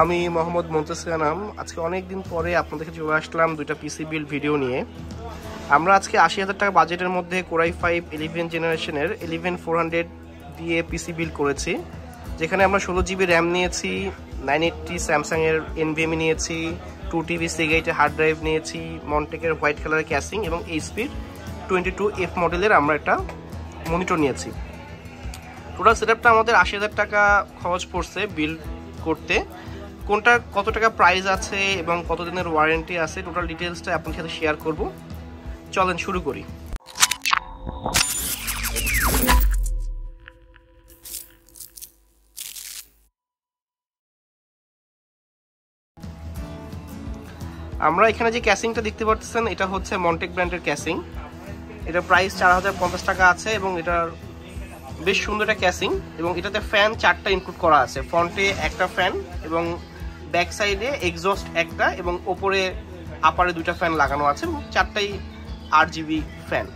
আমি মোহাম্মদ মন্তেসির আনাম। আজকে অনেক দিন পরে আপনাদেরকে চলে আসলাম দুইটা পিসি বিল ভিডিও নিয়ে। আমরা আজকে আশি হাজার টাকা বাজেটের মধ্যে কোরাই ফাইভ ইলেভেন জেনারেশনের ইলেভেন ফোর হান্ড্রেড দিয়ে পিসি বিল করেছি। যেখানে আমরা ষোলো জিবি র্যাম নিয়েছি নাইন এইটটি স্যামসাংয়ের এনভিএমই নিয়েছি টু টিভি সিগাইটের হার্ড ড্রাইভ নিয়েছি মন্টেকের হোয়াইট কালারের ক্যাসিং এবং এইচপির টোয়েন্টি টু এফ মডেলের আমরা একটা মনিটর নিয়েছি। টোটাল সেটআপটা আমাদের আশি হাজার টাকা খরচ পড়ছে বিল করতে। কোনটা কত টাকা প্রাইস আছে এবং কতদিনের ওয়ারেন্টি আছে টোটাল ডিটেলসটা আপনার সাথে শেয়ার করব। চলেন শুরু করি। আমরা এখানে যে ক্যাসিংটা দেখতে পাচ্ছেন এটা হচ্ছে মন্টেক ব্র্যান্ডের ক্যাসিং এটা প্রাইস চার হাজার পঞ্চাশ টাকা আছে এবং এটার বেশ সুন্দর একটা ক্যাসিং এবং এটাতে ফ্যান চারটা ইনক্লুড করা আছে। ফ্রন্টে একটা ফ্যান এবং ব্যাক সাইডে এক্সস্ট একটা এবং ওপরে আপারে দুইটা ফ্যান লাগানো আছে এবং চারটাই আট জিবি ফ্যান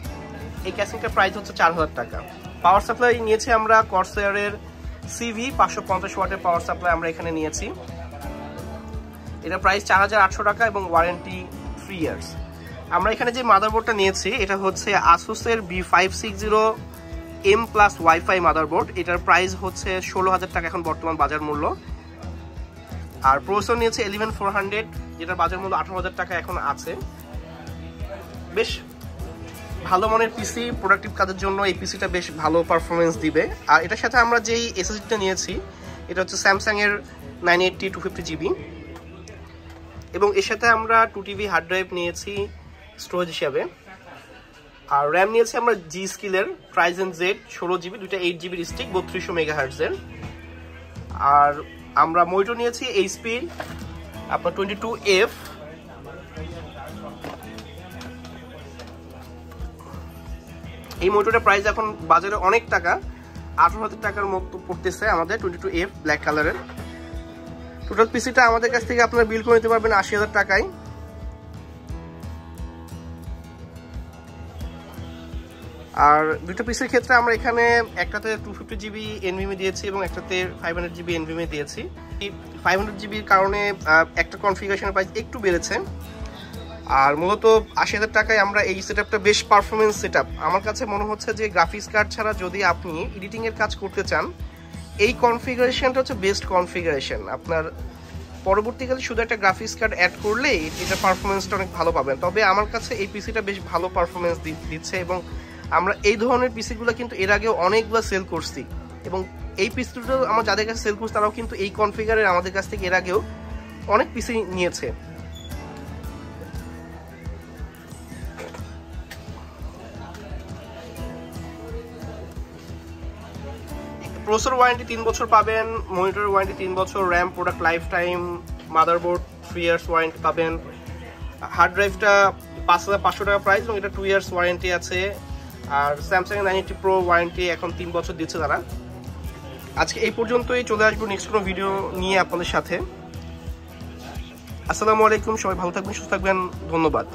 এই ক্যাসিংটার প্রাইস হচ্ছে চার হাজার টাকা। পাওয়ার সাপ্লাই নিয়েছি আমরা কর্সেয়ারের সিভি পাঁচশো পঞ্চাশ ওয়াটের পাওয়ার সাপ্লাই আমরা এখানে নিয়েছি। এটা প্রাইস চার হাজার আটশো টাকা এবং ওয়ারেন্টি থ্রি ইয়ার্স আমরা এখানে যে মাদারবোর্ডটা নিয়েছি, এটা হচ্ছে আসুসের B five six zero M plus wifi motherboard এটার প্রাইস হচ্ছে ষোলো হাজার টাকা এখন বর্তমান বাজার মূল্য। আর প্রসেসর নিয়েছে এলিভেন ফোর হান্ড্রেড যেটার বাজার মূল্য আঠারো হাজার টাকা এখন আছে। বেশ ভালো মানের পিসি প্রোডাক্টিভ কাজের জন্য এই পিসিটা বেশ ভালো পারফরমেন্স দিবে। আর এটার সাথে আমরা যেই এসএসডিটা নিয়েছি, এটা হচ্ছে স্যামসাংয়ের nine eighty two fifty GB এবং এর সাথে আমরা টু টিভি হার্ড ড্রাইভ নিয়েছি স্টোরেজ হিসাবে। আর র্যাম নিয়েছি আমরা জি স্কিলের ট্রাইজেন জেড ষোলো জিবি দুইটা এইট জিবির স্টিক বত্রিশশো মেগা হার্টসের আর আমরা মইটো নিয়েছি এইচপির আপনার টোয়েন্টি টু এফ এই মোটরটার প্রাইস এখন বাজারে অনেক টাকা, আঠারো হাজার টাকার মতো পড়তেছে আমাদের টোয়েন্টি টু এফ ব্ল্যাক কালারের টোটাল পিসিটা আমাদের কাছ থেকে আপনারা বিল করে নিতে পারবেন আশি হাজার টাকায়। আর দুটো পিসের ক্ষেত্রে আমরা এখানে একটাতে টু ফিফটি জিবি এনভিমি দিয়েছি এবং একটাতে ফাইভ হান্ড্রেড জিবি এনভিমি দিয়েছি। ফাইভ হান্ড্রেড জিবির কারণে একটা কনফিগারেশনের প্রাইস একটু বেড়েছে। আর মূলত আশি হাজার টাকায় আমরা এই সেট বেশ পারফরমেন্স সেট আমার কাছে মনে হচ্ছে যে গ্রাফিক্স কার্ড ছাড়া যদি আপনি এডিটিংয়ের কাজ করতে চান, এই কনফিগারেশনটা হচ্ছে বেস্ট কনফিগারেশন আপনার পরবর্তীকালে শুধু একটা গ্রাফিক্স কার্ড অ্যাড করলেই এটা পারফরমেন্সটা অনেক ভালো পাবেন। তবে আমার কাছে এই পিসিটা বেশ ভালো পারফরমেন্স দিচ্ছে এবং আমরা এই ধরনের পিসিগুলো কিন্তু এর আগেও অনেকগুলো সেল করছি। এবং এই পিসিগুলো আমরা যাদের কাছে সেল করছি, তারাও কিন্তু এই কনফিগারের আমাদের কাছ থেকে এর আগেও অনেক পিসি নিয়েছে। প্রসেসর ওয়ারেন্টি তিন বছর পাবেন, মনিটর ওয়ারেন্টি তিন বছর RAM product lifetime motherboard three years warranty পাবেন হার্ড ড্রাইভটা পাঁচ হাজার পাঁচশো টাকা প্রাইস এবং এটা টু ইয়ার্স ওয়ারেন্টি আছে। আর Samsung nine eighty pro warranty এখন তিন বছর দিচ্ছে তারা। আজকে এই পর্যন্তই, চলে আসব নেক্সট কোনো ভিডিও নিয়ে আপনাদের সাথে। আসসালামু আলাইকুম, সবাই ভালো থাকবেন, সুস্থ থাকবেন, ধন্যবাদ।